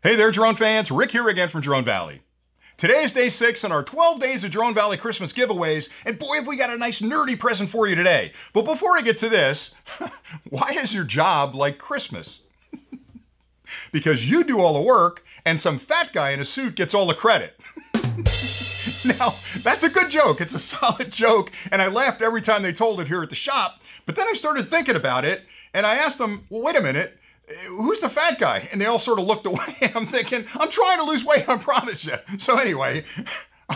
Hey there, drone fans. Rick here again from Drone Valley. Today is day six in our 12 Days of Drone Valley Christmas giveaways, and boy, have we got a nice nerdy present for you today. But before I get to this, why is your job like Christmas? because you do all the work, and some fat guy in a suit gets all the credit. now, that's a good joke. It's a solid joke, and I laughed every time they told it here at the shop. But then I started thinking about it, and I asked them, well, wait a minute who's the fat guy? And they all sort of looked away. I'm thinking, I'm trying to lose weight, I promise you. So anyway,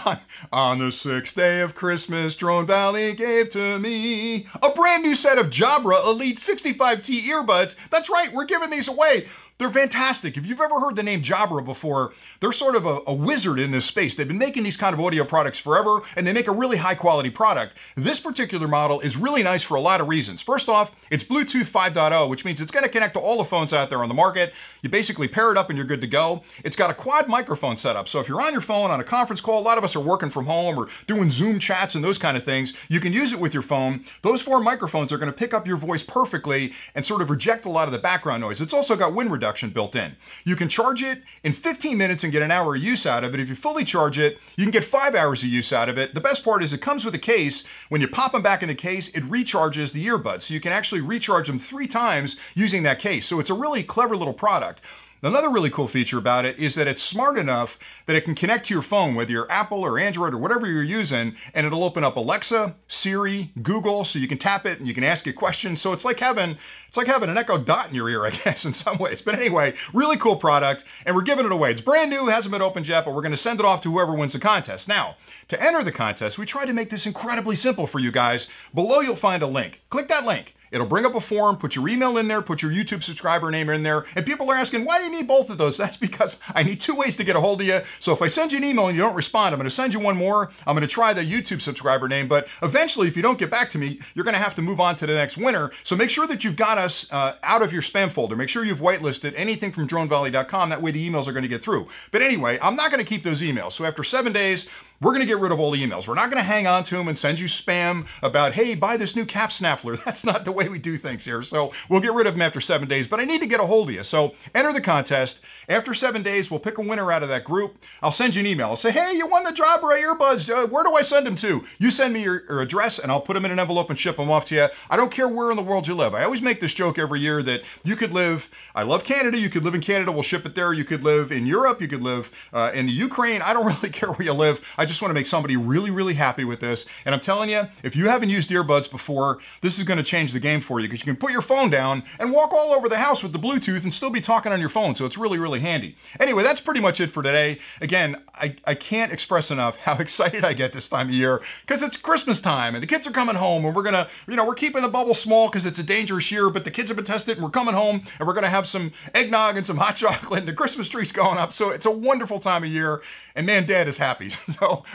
on, on the sixth day of Christmas, Drone Valley gave to me a brand new set of Jabra Elite 65T earbuds. That's right, we're giving these away. They're fantastic. If you've ever heard the name Jabra before, they're sort of a, a, wizard in this space. They've been making these kind of audio products forever, and they make a really high quality product. This particular model is really nice for a lot of reasons. First off, it's Bluetooth 5.0, which means it's going to connect to all the phones out there on the market. You basically pair it up and you're good to go. It's got a quad microphone setup, so if you're on your phone on a conference call, a lot of us are working from home or doing Zoom chats and those kind of things, you can use it with your phone. Those four microphones are going to pick up your voice perfectly and sort of reject a lot of the background noise. It's also got wind reduction built in. You can charge it in 15 minutes and get an hour of use out of it. If you fully charge it, you can get five hours of use out of it. The best part is it comes with a case. When you pop them back in the case, it recharges the earbuds. So you can actually recharge them three times using that case. So it's a really clever little product. Another really cool feature about it is that it's smart enough that it can connect to your phone, whether you're Apple or Android or whatever you're using, and it'll open up Alexa, Siri, Google, so you can tap it and you can ask it questions. So it's like having it's like having an Echo Dot in your ear, I guess, in some ways. But anyway, really cool product, and we're giving it away. It's brand new, hasn't been opened yet, but we're going to send it off to whoever wins the contest. Now, to enter the contest, we tried to make this incredibly simple for you guys. Below, you'll find a link. Click that link. It'll bring up a form, put your email in there, put your YouTube subscriber name in there. And people are asking, why do you need both of those? That's because I need two ways to get a hold of you. So if I send you an email and you don't respond, I'm going to send you one more. I'm going to try the YouTube subscriber name. But eventually, if you don't get back to me, you're going to have to move on to the next winner. So make sure that you've got us uh, out of your spam folder. Make sure you've whitelisted anything from dronevalley.com. That way the emails are going to get through. But anyway, I'm not going to keep those emails. So after seven days, we're to get rid of all the emails. We're not going to hang on to them and send you spam about, hey, buy this new cap snaffler. That's not the way we do things here. So we'll get rid of them after seven days, but I need to get a hold of you. So enter the contest. After seven days, we'll pick a winner out of that group. I'll send you an email. I'll say, hey, you won the Jabra earbuds. Uh, where do I send them to? You send me your, your address and I'll put them in an envelope and ship them off to you. I don't care where in the world you live. I always make this joke every year that you could live, I love Canada. You could live in Canada. We'll ship it there. You could live in Europe. You could live uh, in the Ukraine. I don't really care where you live. I just want to make somebody really, really happy with this. And I'm telling you, if you haven't used earbuds before, this is going to change the game for you because you can put your phone down and walk all over the house with the Bluetooth and still be talking on your phone. So it's really, really handy. Anyway, that's pretty much it for today. Again, I, I can't express enough how excited I get this time of year because it's Christmas time and the kids are coming home and we're going to, you know, we're keeping the bubble small because it's a dangerous year, but the kids have been tested and we're coming home and we're going to have some eggnog and some hot chocolate and the Christmas tree's going up. So it's a wonderful time of year and man, dad is happy.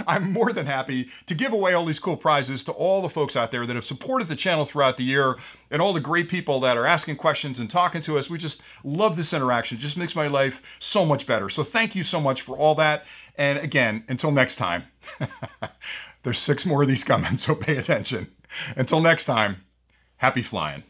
I'm more than happy to give away all these cool prizes to all the folks out there that have supported the channel throughout the year and all the great people that are asking questions and talking to us. We just love this interaction. It just makes my life so much better. So thank you so much for all that. And again, until next time, there's six more of these coming, so pay attention. Until next time, happy flying.